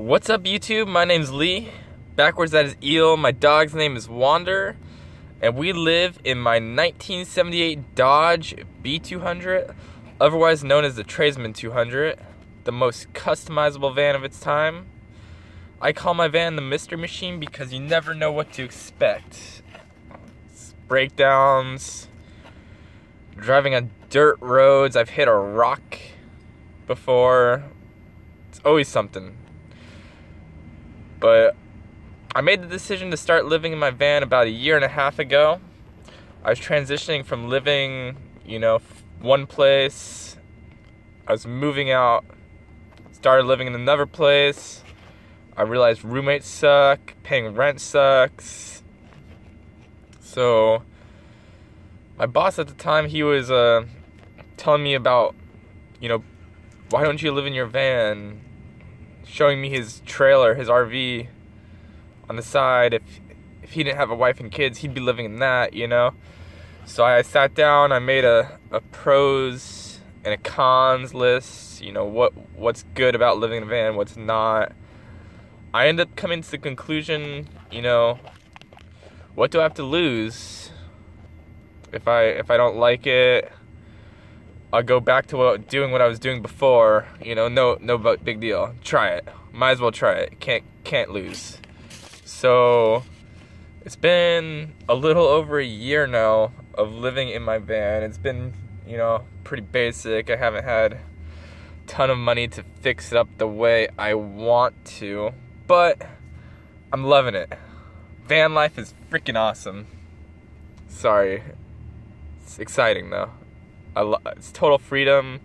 What's up, YouTube? My name's Lee. Backwards, that is Eel. My dog's name is Wander. And we live in my 1978 Dodge B200, otherwise known as the Tradesman 200, the most customizable van of its time. I call my van the Mystery Machine because you never know what to expect. It's breakdowns, driving on dirt roads. I've hit a rock before. It's always something. But I made the decision to start living in my van about a year and a half ago. I was transitioning from living, you know, one place. I was moving out, started living in another place. I realized roommates suck, paying rent sucks. So, my boss at the time, he was uh, telling me about, you know, why don't you live in your van? Showing me his trailer, his RV on the side. If if he didn't have a wife and kids, he'd be living in that, you know. So I sat down, I made a, a pros and a cons list, you know, what what's good about living in a van, what's not. I ended up coming to the conclusion, you know, what do I have to lose if I if I don't like it? I'll go back to what, doing what I was doing before. You know, no no big deal. Try it. Might as well try it. Can't can't lose. So it's been a little over a year now of living in my van. It's been, you know, pretty basic. I haven't had a ton of money to fix it up the way I want to, but I'm loving it. Van life is freaking awesome. Sorry. It's exciting though. I it's total freedom.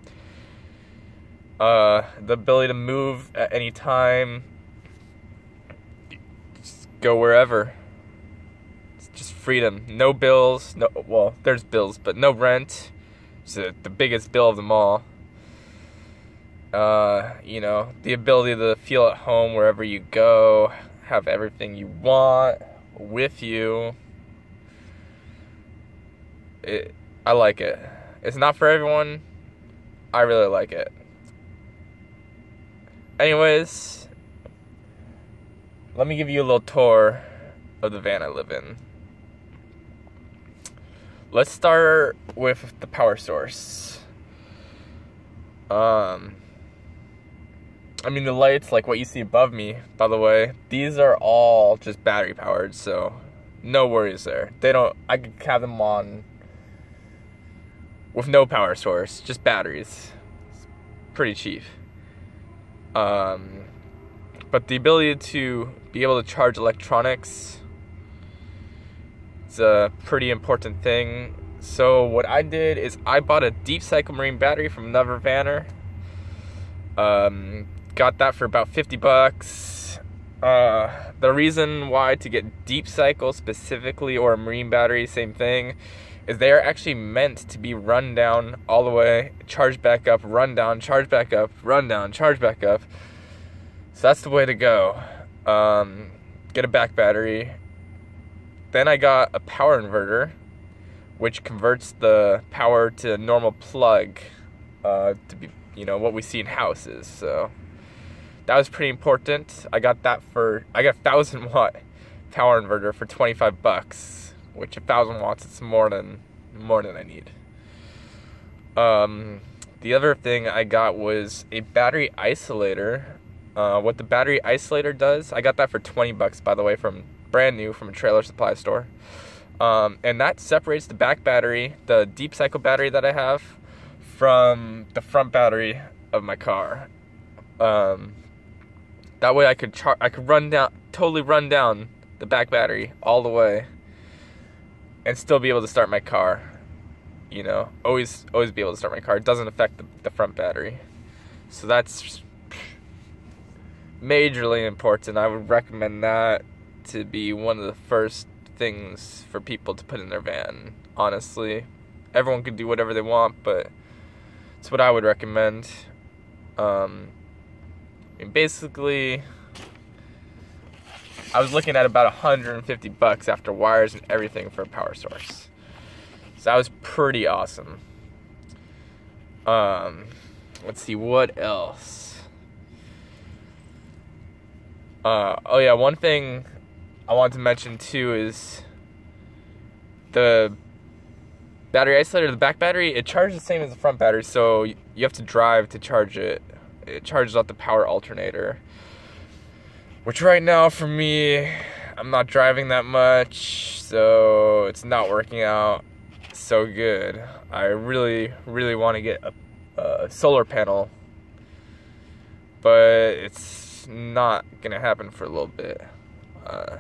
Uh, the ability to move at any time. Just go wherever. It's just freedom. No bills. No, well, there's bills, but no rent. It's the, the biggest bill of them all. Uh, you know, the ability to feel at home wherever you go, have everything you want with you. It, I like it. It's not for everyone. I really like it. Anyways, let me give you a little tour of the van I live in. Let's start with the power source. Um, I mean, the lights, like what you see above me, by the way, these are all just battery powered, so no worries there. They don't, I could have them on with no power source, just batteries. It's pretty cheap. Um, but the ability to be able to charge electronics is a pretty important thing. So what I did is I bought a Deep Cycle Marine battery from another Vanner. Um, got that for about 50 bucks. Uh, the reason why to get Deep Cycle specifically or a Marine battery, same thing, is they are actually meant to be run down all the way, charge back up, run down, charge back up, run down, charge back up. So that's the way to go. Um, get a back battery. Then I got a power inverter, which converts the power to normal plug uh, to be, you know, what we see in houses. So that was pretty important. I got that for I got a thousand watt power inverter for 25 bucks which a thousand watts is more than more than I need. Um, the other thing I got was a battery isolator. Uh, what the battery isolator does, I got that for 20 bucks, by the way, from brand new from a trailer supply store. Um, and that separates the back battery, the deep cycle battery that I have, from the front battery of my car. Um, that way I could char- I could run down, totally run down the back battery all the way and still be able to start my car. You know, always always be able to start my car. It doesn't affect the, the front battery. So that's majorly important. I would recommend that to be one of the first things for people to put in their van. Honestly, everyone can do whatever they want, but it's what I would recommend. Um, I mean, basically, I was looking at about 150 bucks after wires and everything for a power source. So that was pretty awesome. Um, let's see what else. Uh, oh yeah, one thing I want to mention too is the battery isolator, the back battery, it charges the same as the front battery, so you have to drive to charge it. It charges out the power alternator. Which right now for me, I'm not driving that much, so it's not working out so good. I really, really want to get a, a solar panel, but it's not gonna happen for a little bit. Uh,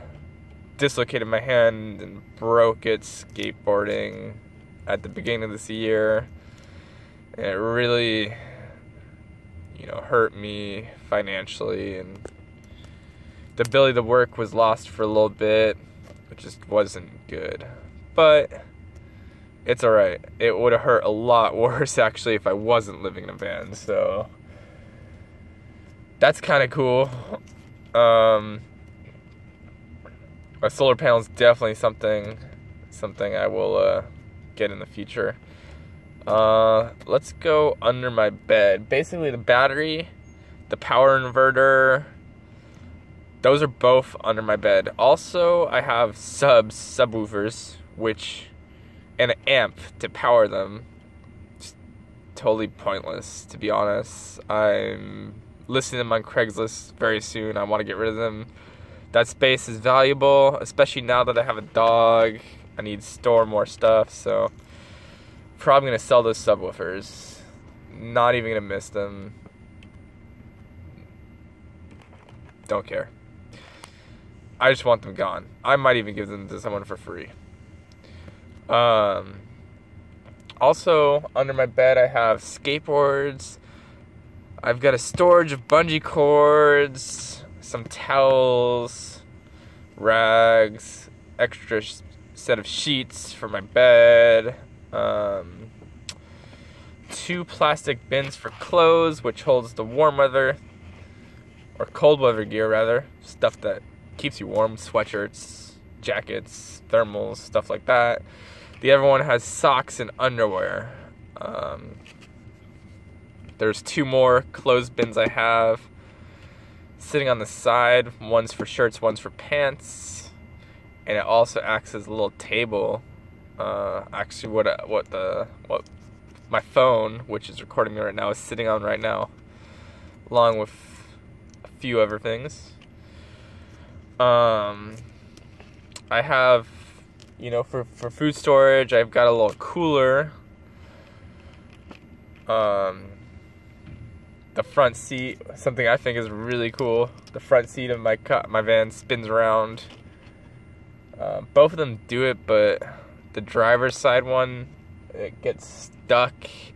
dislocated my hand and broke it skateboarding at the beginning of this year. And it really, you know, hurt me financially and the ability to work was lost for a little bit, which just wasn't good. But it's alright. It would have hurt a lot worse actually if I wasn't living in a van, so that's kind of cool. Um, a solar panel is definitely something something I will uh, get in the future. Uh, let's go under my bed. Basically, the battery, the power inverter, those are both under my bed. Also, I have subs, subwoofers, which, and an amp to power them. Just totally pointless, to be honest. I'm listing them on Craigslist very soon. I want to get rid of them. That space is valuable, especially now that I have a dog. I need to store more stuff, so probably gonna sell those subwoofers. Not even gonna miss them. Don't care. I just want them gone. I might even give them to someone for free. Um, also, under my bed, I have skateboards. I've got a storage of bungee cords, some towels, rags, extra sh- set of sheets for my bed, um, two plastic bins for clothes, which holds the warm weather or cold weather gear, rather, stuff that keeps you warm, sweatshirts, jackets, thermals, stuff like that. The other one has socks and underwear. Um, there's two more clothes bins I have sitting on the side. One's for shirts, one's for pants, and it also acts as a little table. Uh, actually, what what the what my phone, which is recording me right now, is sitting on right now, along with a few other things. Um, I have, you know, for for food storage, I've got a little cooler. Um, the front seat, something I think is really cool. The front seat of my my van spins around. Uh, both of them do it, but the driver's side one it gets stuck,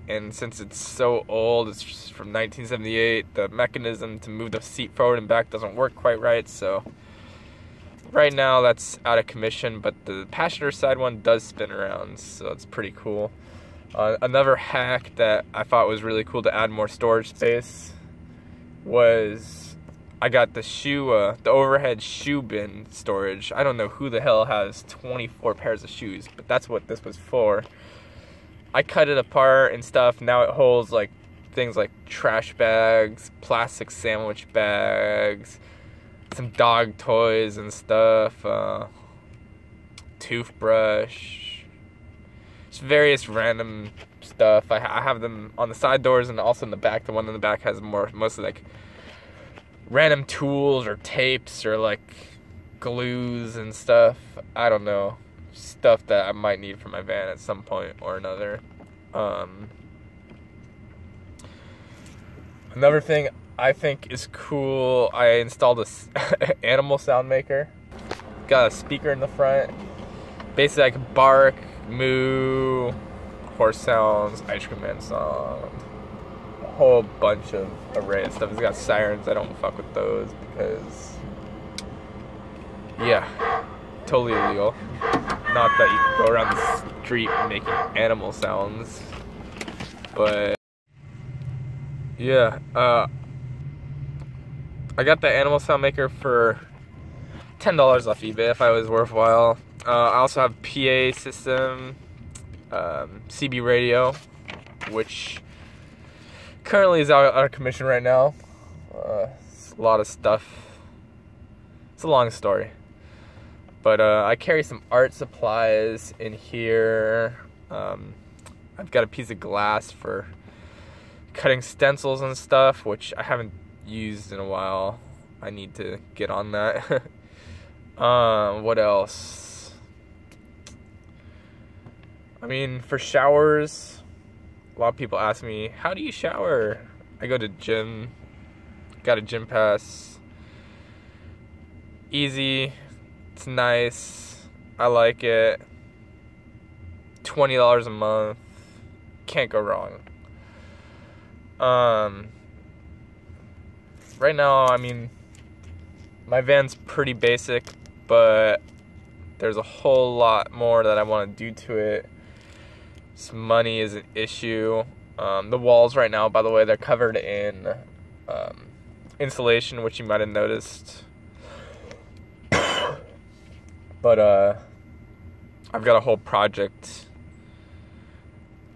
and since it's so old, it's from 1978. The mechanism to move the seat forward and back doesn't work quite right, so right now that's out of commission, but the passenger side one does spin around, so it's pretty cool. Uh, another hack that I thought was really cool to add more storage space was I got the shoe, uh, the overhead shoe bin storage. I don't know who the hell has 24 pairs of shoes, but that's what this was for. I cut it apart and stuff. Now it holds like things like trash bags, plastic sandwich bags, some dog toys and stuff, uh, toothbrush, just various random stuff. I, I have them on the side doors and also in the back. The one in the back has more, mostly like random tools or tapes or like glues and stuff. I don't know. Stuff that I might need for my van at some point or another. Um, another thing I think is cool. I installed a animal sound maker. Got a speaker in the front. Basically, I can bark, moo, horse sounds, ice cream man sound, a whole bunch of array of stuff. It's got sirens. I don't fuck with those because, yeah, totally illegal. Not that you can go around the street making animal sounds, but yeah. Uh, I got the animal sound maker for ten dollars off eBay if I was worthwhile. Uh, I also have PA system, um, CB radio, which currently is out, out of commission right now. Uh, a lot of stuff it's a long story. But uh, I carry some art supplies in here. Um, I've got a piece of glass for cutting stencils and stuff, which I haven't used in a while. I need to get on that. um, what else? I mean, for showers, a lot of people ask me, "How do you shower?" I go to gym. Got a gym pass. Easy. It's nice. I like it. Twenty dollars a month. Can't go wrong. Um. Right now, I mean, my van's pretty basic, but there's a whole lot more that I want to do to it. Money is an issue. Um, the walls right now, by the way, they're covered in um, insulation, which you might have noticed. but uh, I've got a whole project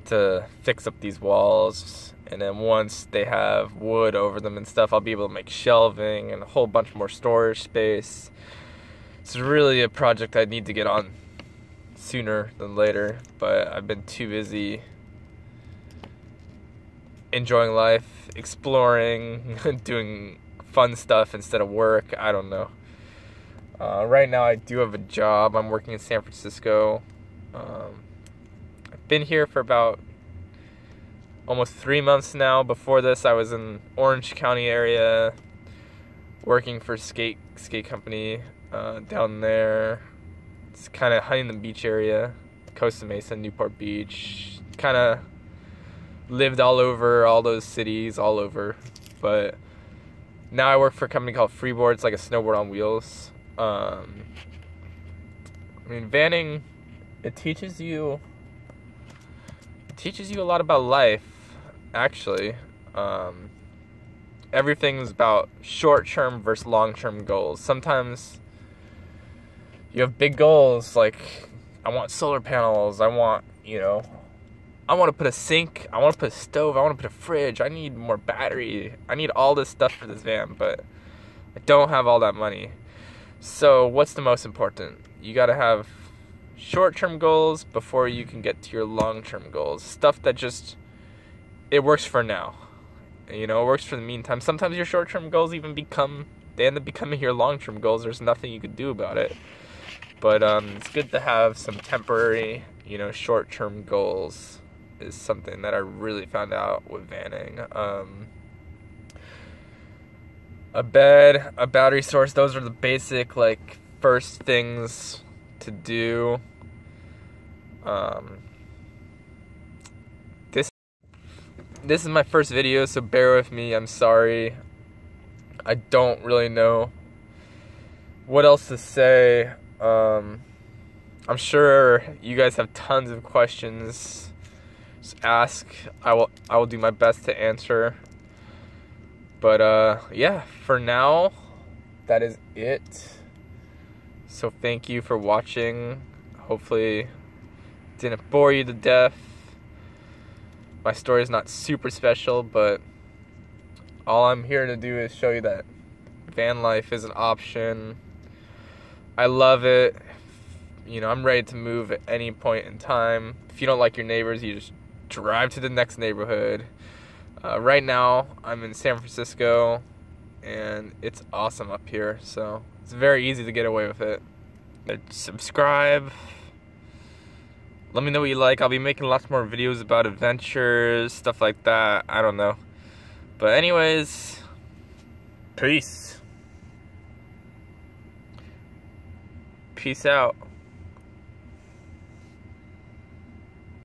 to fix up these walls and then once they have wood over them and stuff, I'll be able to make shelving and a whole bunch more storage space. It's really a project I need to get on sooner than later, but I've been too busy enjoying life, exploring, doing fun stuff instead of work. I don't know. Uh, right now, I do have a job. I'm working in San Francisco. Um, I've been here for about almost three months now. Before this, I was in Orange County area working for skate skate company uh, down there. It's kind of Huntington Beach area, Costa Mesa, Newport Beach. Kind of lived all over all those cities, all over. But now I work for a company called Freeboard. It's like a snowboard on wheels. Um, I mean, vanning, it teaches you teaches you a lot about life actually. Um, everything's about short term versus long term goals. Sometimes you have big goals like I want solar panels, I want, you know, I want to put a sink, I want to put a stove, I want to put a fridge, I need more battery, I need all this stuff for this van, but I don't have all that money. So, what's the most important? You got to have short term goals before you can get to your long term goals. Stuff that just it works for now. You know, it works for the meantime. Sometimes your short term goals even become they end up becoming your long term goals. There's nothing you can do about it. But um, it's good to have some temporary, you know, short term goals. Is something that I really found out with vanning. Um, a bed, a battery source. Those are the basic like first things to do. Um, this is my first video, so bear with me. I'm sorry. I don't really know what else to say. Um, I'm sure you guys have tons of questions. Just ask. I will. I will do my best to answer. But uh, yeah, for now, that is it. So thank you for watching. Hopefully, didn't bore you to death my story is not super special, but all I'm here to do is show you that van life is an option. I love it. You know, I'm ready to move at any point in time. If you don't like your neighbors, you just drive to the next neighborhood. Uh, right now, I'm in San Francisco, and it's awesome up here. So it's very easy to get away with it. Uh, subscribe, let me know what you like. I'll be making lots more videos about adventures, stuff like that. I don't know. But anyways, peace. Peace out.